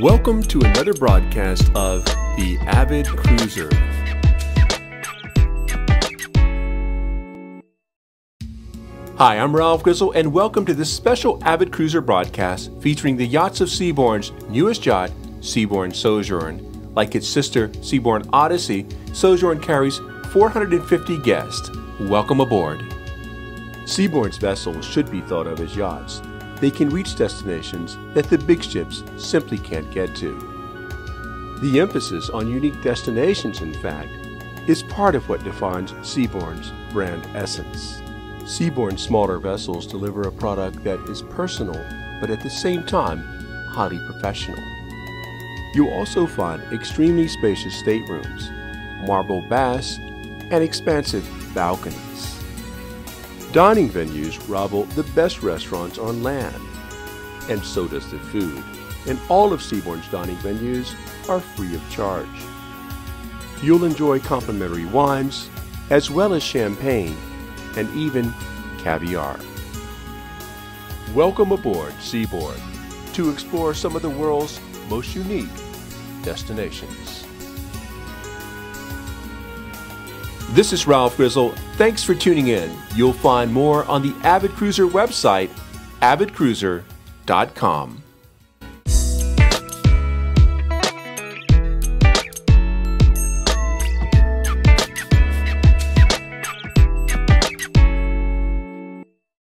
Welcome to another broadcast of The Avid Cruiser. Hi, I'm Ralph Grizzle, and welcome to this special Avid Cruiser broadcast featuring the yachts of Seabourn's newest yacht, Seabourn Sojourn. Like its sister, Seabourn Odyssey, Sojourn carries 450 guests. Welcome aboard. Seabourn's vessels should be thought of as yachts. They can reach destinations that the big ships simply can't get to. The emphasis on unique destinations, in fact, is part of what defines Seabourn's brand essence. Seabourn smaller vessels deliver a product that is personal, but at the same time, highly professional. You'll also find extremely spacious staterooms, marble baths, and expansive balconies. Dining venues rival the best restaurants on land, and so does the food. And all of Seabourn's dining venues are free of charge. You'll enjoy complimentary wines, as well as champagne, and even caviar. Welcome aboard Seabourn to explore some of the world's most unique destinations. This is Ralph Grizzle. Thanks for tuning in. You'll find more on the Avid Cruiser website, avidcruiser.com.